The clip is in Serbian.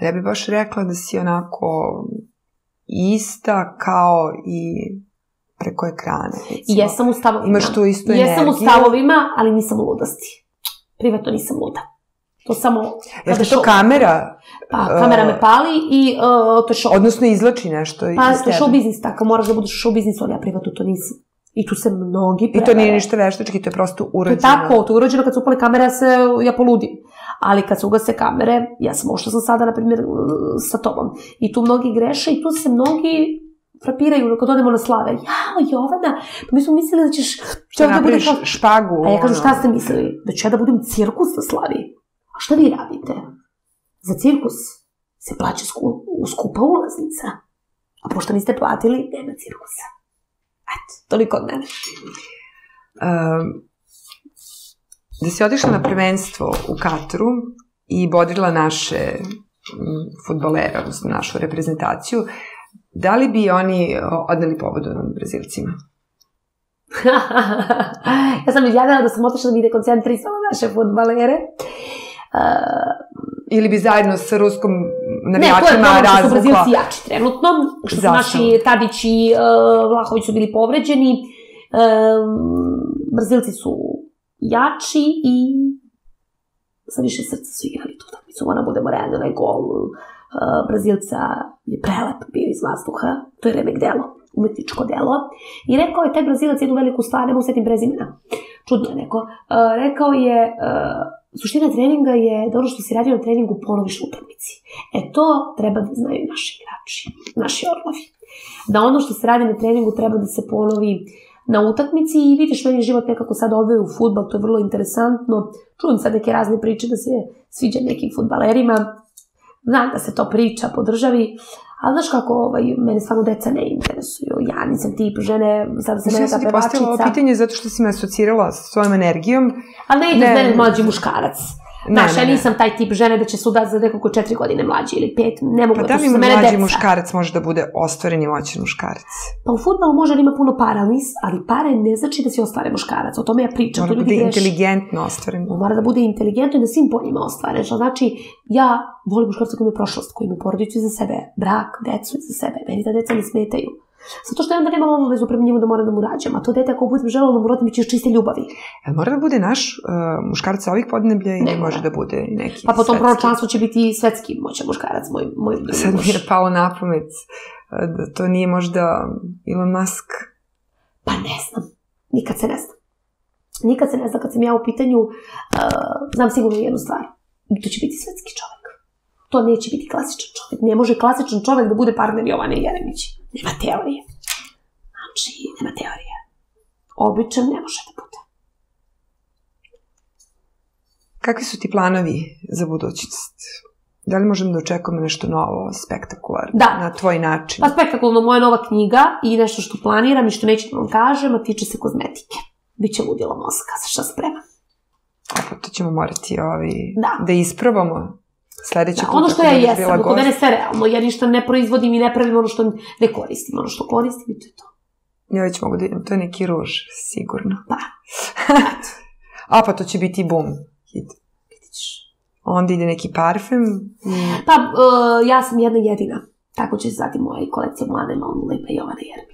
Ja bih baš rekla da si onako ista kao i preko ekrana. Recimo. jesam u stavovima. Imaš tu istu Jesam u energiju. stavovima, ali nisam u ludosti. Privatno nisam luda. To samo... Jel kada te to kamera, Pa, kamera me pali i uh, to je show. odnosno izlači nešto iz Pa, to je show biznis, tako, moraš da budeš u show biznisu, ali ja privatno to nisam. I tu se mnogi I to prevare. nije ništa veštački, to je prosto To urađeno. je tako, to je urađeno kad se upali kamere, ja se, ja poludim. Ali kad se ugase kamere, ja sam ovo što sam sada, na primjer, sa tobom. I tu mnogi greše i tu se mnogi frapiraju kad odemo na slave. Jao, Jovana, pa mi smo mislili da ćeš... Što da bude napraviš kao- špagu. A ja kažem, šta ste mislili? Da ću ja da budem cirkus na slavi? A šta vi radite? Za cirkus se plaća sku, skupa ulaznica. A pošto niste platili, nema cirkusa. Eto, toliko od mene. Um, da si otišla na prvenstvo u Katru i bodrila naše mm, futbolere, odnosno našu reprezentaciju, da li bi oni odneli povodu nad Brazilcima? ja sam izjavila da sam otišla da vide koncentrisala naše futbalere. Uh, Ili bi zajedno sa ruskom ne, to je navijačima problem što su razvukla? Brazilci jači trenutno, što su naši Tadić i uh, Vlahović su bili povređeni. Um, Brazilci su jači i sa više srca su igrali tu utakmicu. Moram budemo realni, onaj gol uh, Brazilca je prelep bio iz vazduha. To je remek delo, umetničko delo. I rekao je taj Brazilac jednu veliku stvar, ne mogu setim prezimena. Čudno je neko. Uh, rekao je, uh, suština treninga je da ono što si radio na treningu ponoviš u utakmici. E to treba da znaju naši igrači, naši orlovi. Da ono što se radi na treningu treba da se ponovi na utakmici i vidiš meni život nekako sad odveo u futbal, to je vrlo interesantno. Čujem sad neke razne priče da se sviđa nekim futbalerima. Znam da se to priča po državi, ali znaš kako, ovaj, mene stvarno deca ne interesuju. Ja nisam tip žene, sad Mislim, sam ti postavila ovo pevačica. pitanje zato što si me asocirala sa svojom energijom. Ali ne Ne, ne, mene ne. mlađi muškarac. Ne, Znaš, ja nisam taj tip žene da će se udati za nekog ko četiri godine mlađi ili pet. Ne mogu, Pa to da su li za mene mlađi muškarac može da bude ostvoren i moćan muškarac? Pa u futbalu može da ima puno para, ali, pare ne znači da si ostvaren muškarac. O tome ja pričam, Mora to da bude greše. inteligentno ostvaren. Mora da bude inteligentno i na svim poljima ostvaren. Što znači, ja volim muškarca koji ima prošlost, koji ima porodicu iza sebe, brak, decu iza sebe. Meni ta deca ne smetaju. Zato što ja onda nemam obavezu prema njemu da moram da mu rađam. A to dete ako budem želela da mu rodim, će iz čiste ljubavi. E, mora da bude naš uh, muškarac sa ovih podneblja ili Ne može da bude i neki Pa po tom proročanstvu će biti i svetski moćan muškarac, moj, moj drugi Sad mi je palo na pamet uh, da to nije možda Elon Musk. Pa ne znam. Nikad se ne zna. Nikad se ne zna kad sam ja u pitanju, uh, znam sigurno jednu stvar. To će biti svetski čovjek. To neće biti klasičan čovjek. Ne može klasičan čovjek da bude partner Jovane Jeremić. Nema teorije. Znači, nema teorije. Običan ne može da bude. Kakvi su ti planovi za budućnost? Da li možemo da očekujemo nešto novo, spektakularno, Da. na tvoj način? Pa spektakularno moja nova knjiga i nešto što planiram i što neću da vam kažem, a tiče se kozmetike. Biće ludilo mozga, za šta spremam. A pa to ćemo morati ovaj, Da. da isprobamo. Sledeći Da, ono što ja jesam, kod mene sve realno, ja ništa ne proizvodim i ne pravim ono što ne koristim, ono što koristim i to je to. Ja već mogu da idem, to je neki ruž, sigurno. Pa. A pa to će biti bum. Hit. Vidiš. Onda ide neki parfem. i- Pa, uh, ja sam jedna jedina. Tako će se zvati moja kolekcija Mlade Nonule i Jovana Jeremić.